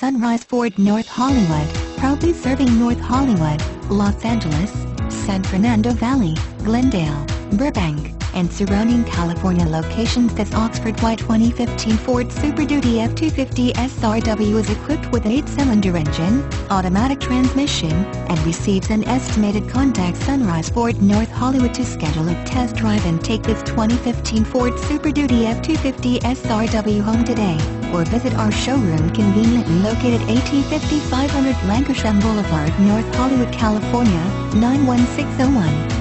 Sunrise Ford North Hollywood, proudly serving North Hollywood, Los Angeles, San Fernando Valley, Glendale, Burbank, and surrounding California locations This Oxford White 2015 Ford Super Duty F-250 SRW is equipped with an 8-cylinder engine, automatic transmission, and receives an estimated contact Sunrise Ford North Hollywood to schedule a test drive and take this 2015 Ford Super Duty F-250 SRW home today, or visit our showroom conveniently located AT 5500 Lankershim Boulevard, North Hollywood, California, 91601.